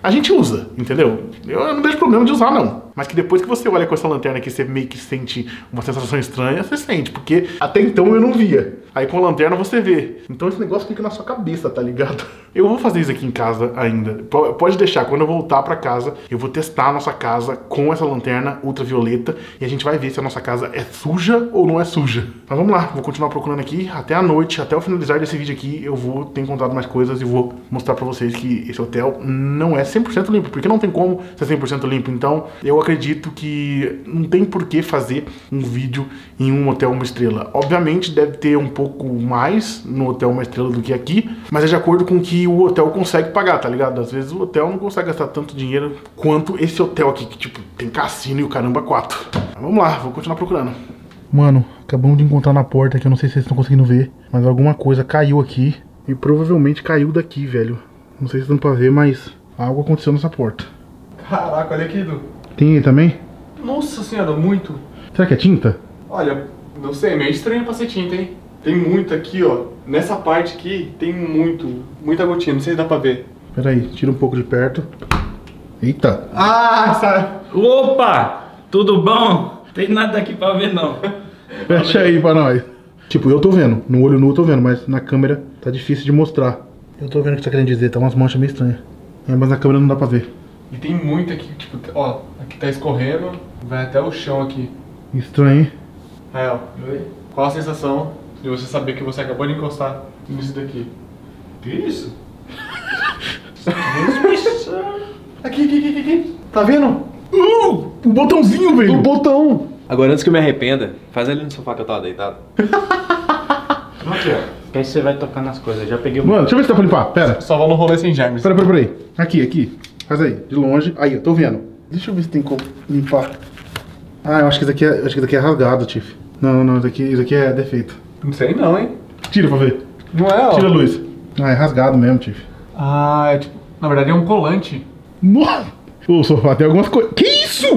a gente usa, entendeu? Eu não vejo problema de usar, não. Mas que depois que você olha com essa lanterna aqui, você meio que sente uma sensação estranha, você sente, porque até então eu não via. Aí com a lanterna você vê. Então esse negócio fica na sua cabeça, tá ligado? [laughs] Eu vou fazer isso aqui em casa ainda. Pode deixar, quando eu voltar pra casa, eu vou testar a nossa casa com essa lanterna ultravioleta e a gente vai ver se a nossa casa é suja ou não é suja. Mas vamos lá, vou continuar procurando aqui até a noite, até o finalizar desse vídeo aqui, eu vou ter encontrado mais coisas e vou mostrar pra vocês que esse hotel não é 100% limpo, porque não tem como ser 100% limpo. Então, eu acredito que não tem por que fazer um vídeo em um hotel uma estrela. Obviamente deve ter um pouco mais no hotel uma estrela do que aqui, mas é de acordo com o que o hotel consegue pagar, tá ligado? Às vezes o hotel não consegue gastar tanto dinheiro quanto esse hotel aqui, que tipo, tem cassino e o caramba quatro. Mas vamos lá, vou continuar procurando. Mano, acabamos de encontrar na porta que eu não sei se vocês estão conseguindo ver, mas alguma coisa caiu aqui e provavelmente caiu daqui, velho. Não sei se dá pra ver, mas algo aconteceu nessa porta. Caraca, olha aqui, Edu. Tem aí também? Nossa senhora, muito. Será que é tinta? Olha, não sei, meio estranho pra ser tinta, hein? Tem muito aqui, ó. Nessa parte aqui tem muito, muita gotinha, não sei se dá pra ver. Pera aí, tira um pouco de perto. Eita! Ah, essa... Opa! Tudo bom? Tem nada aqui pra ver não. [laughs] Fecha aí pra nós. Tipo, eu tô vendo. No olho nu eu tô vendo, mas na câmera tá difícil de mostrar. Eu tô vendo o que você tá querendo dizer, tá umas manchas meio estranhas. É, mas na câmera não dá pra ver. E tem muito aqui, tipo, ó, aqui tá escorrendo, vai até o chão aqui. Estranho, hein? Rael, qual a sensação de você saber que você acabou de encostar nisso daqui? Que isso? [laughs] aqui, aqui, aqui, aqui, aqui. Tá vendo? Uh, o botãozinho, velho! O botão! Agora, antes que eu me arrependa, faz ali no sofá que eu tava deitado. [laughs] Aqui, ó. Que aí você vai tocando as coisas. Já peguei o. Mano, deixa eu ver se dá pra limpar. Pera. Só vou no rolê sem germes. Pera, pera, pera aí. Aqui, aqui. Faz aí, de longe. Aí, eu tô vendo. Deixa eu ver se tem como limpar. Ah, eu acho que isso aqui é, acho que isso aqui é rasgado, Tiff. Não, não, isso aqui, isso aqui é defeito. Não sei não, hein? Tira pra ver. Não é, ó. Tira a luz. Ah, é rasgado mesmo, Tiff. Ah, é tipo... Na verdade é um colante. Nossa! O sofá tem algumas coisas. Que isso?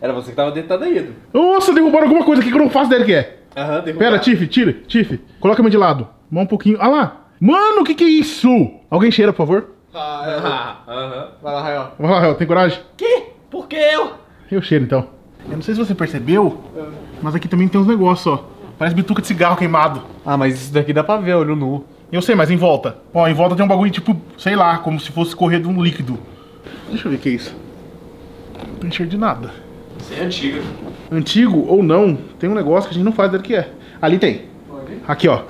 Era você que tava deitado aí, Edu. Nossa, derrubaram alguma coisa aqui que eu não faço do que é. Aham, derrubou. Pera, Tiff, tira, Tiff. Coloca a mão de lado. Mão um pouquinho. Ah lá. Mano, o que que é isso? Alguém cheira, por favor? Ah, Aham. Vai lá, Rael. Vai lá, Rael, tem coragem? Que? Por que eu? Eu cheiro então. Eu não sei se você percebeu, mas aqui também tem uns negócios, ó. Parece bituca de cigarro queimado. Ah, mas isso daqui dá pra ver, olho nu. Eu sei, mas em volta. Ó, em volta tem um bagulho tipo, sei lá, como se fosse correr de um líquido. Deixa eu ver o que é isso. Não tem cheiro de nada. Isso é antigo. Antigo ou não, tem um negócio que a gente não faz do que é. Ali tem. Aqui, ó.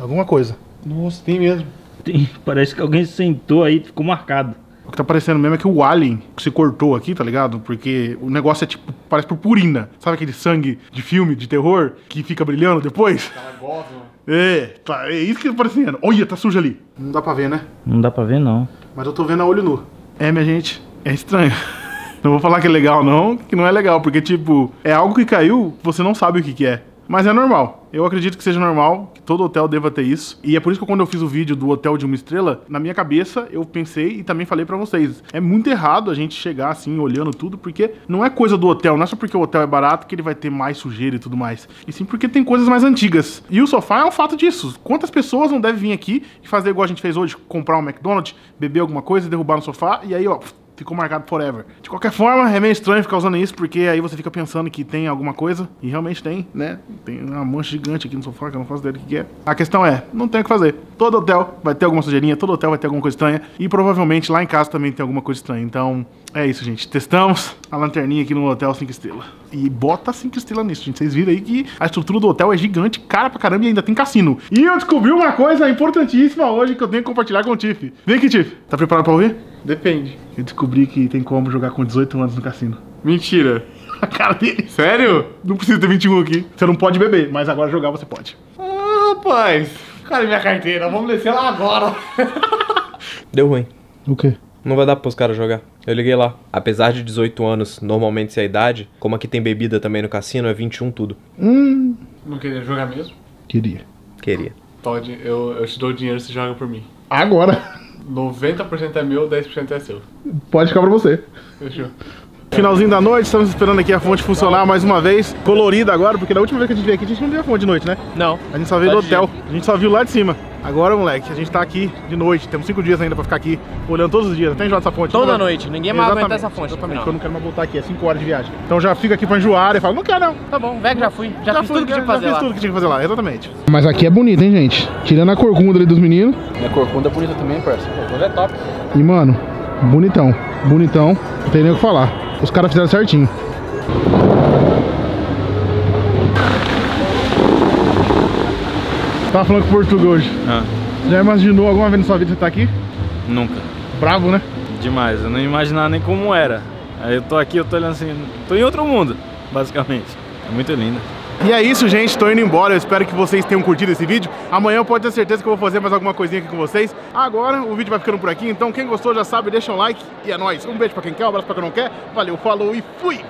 Alguma coisa. Nossa, tem mesmo. Tem- [laughs] Parece que alguém sentou aí ficou marcado. O que tá parecendo mesmo é que o alien que se cortou aqui, tá ligado? Porque o negócio é tipo, parece purpurina. Sabe aquele sangue de filme, de terror, que fica brilhando depois? É, tá, é isso que tá parecendo. Olha, tá sujo ali. Não dá pra ver, né? Não dá pra ver, não. Mas eu tô vendo a olho nu. É, minha gente, é estranho. [laughs] Não vou falar que é legal, não, que não é legal, porque, tipo, é algo que caiu, você não sabe o que, que é. Mas é normal. Eu acredito que seja normal, que todo hotel deva ter isso. E é por isso que quando eu fiz o vídeo do hotel de uma estrela, na minha cabeça eu pensei e também falei pra vocês. É muito errado a gente chegar assim, olhando tudo, porque não é coisa do hotel, não é só porque o hotel é barato que ele vai ter mais sujeira e tudo mais. E sim porque tem coisas mais antigas. E o sofá é um fato disso. Quantas pessoas não devem vir aqui e fazer igual a gente fez hoje, comprar um McDonald's, beber alguma coisa, derrubar no sofá e aí, ó, ficou marcado forever. De qualquer forma, é meio estranho ficar usando isso, porque aí você fica pensando que tem alguma coisa, e realmente tem, né? Tem uma mancha gigante aqui no sofá que eu não faço ideia do que é. A questão é, não tem o que fazer. Todo hotel vai ter alguma sujeirinha, todo hotel vai ter alguma coisa estranha, e provavelmente lá em casa também tem alguma coisa estranha. Então, é isso, gente. Testamos a lanterninha aqui no hotel 5 estrelas. E bota 5 estrelas nisso, gente. Vocês viram aí que a estrutura do hotel é gigante, cara pra caramba, e ainda tem cassino. E eu descobri uma coisa importantíssima hoje que eu tenho que compartilhar com o Tiff. Vem aqui, Tiff. Tá preparado pra ouvir? Depende. Eu descobri que tem como jogar com 18 anos no cassino. Mentira. [laughs] A cara dele. Sério? Não precisa ter 21 aqui. Você não pode beber, mas agora jogar você pode. Ah, rapaz. Cara, minha carteira. Vamos descer lá agora. Deu ruim. O quê? Não vai dar pros caras jogar. Eu liguei lá. Apesar de 18 anos normalmente ser a idade, como aqui tem bebida também no cassino, é 21 tudo. Hum. Não queria jogar mesmo? Queria. Queria. Pode. Eu, eu te dou o dinheiro se joga por mim. Agora. 90% é meu, 10% é seu. Pode ficar pra você. Fechou. Finalzinho da noite, estamos esperando aqui a fonte funcionar mais uma vez. Colorida agora, porque da última vez que a gente veio aqui, a gente não viu a fonte de noite, né? Não. A gente só veio Só do hotel. A gente só viu lá de cima. Agora, moleque, a gente tá aqui de noite. Temos cinco dias ainda pra ficar aqui olhando todos os dias. Até enjoar dessa fonte. Toda Não noite. Ninguém mais aguenta essa fonte. Exatamente, eu não quero mais voltar aqui. É cinco horas de viagem. Então já fica aqui pra enjoar e fala, não quero não. Tá bom, velho, já fui. Já, fiz fui, tudo que tinha que já fazer fiz lá. tudo que tinha que fazer lá, exatamente. Mas aqui é bonito, hein, gente? Tirando a corcunda ali dos meninos. Minha corcunda é bonita também, parça. Corcunda é top. E, mano, bonitão. Bonitão. Não tem nem o que falar. Os caras fizeram certinho. Tava falando com Portugal hoje. Ah, Já imaginou alguma vez na sua vida você tá aqui? nunca. Bravo, né? Demais. Eu não imaginava nem como era. Aí eu tô aqui, eu tô olhando assim. Tô em outro mundo, basicamente. É muito lindo. E é isso, gente. Tô indo embora. Eu espero que vocês tenham curtido esse vídeo. Amanhã pode ter certeza que eu vou fazer mais alguma coisinha aqui com vocês. Agora o vídeo vai ficando por aqui. Então, quem gostou já sabe, deixa um like. E é nóis. Um beijo pra quem quer, um abraço pra quem não quer. Valeu, falou e fui!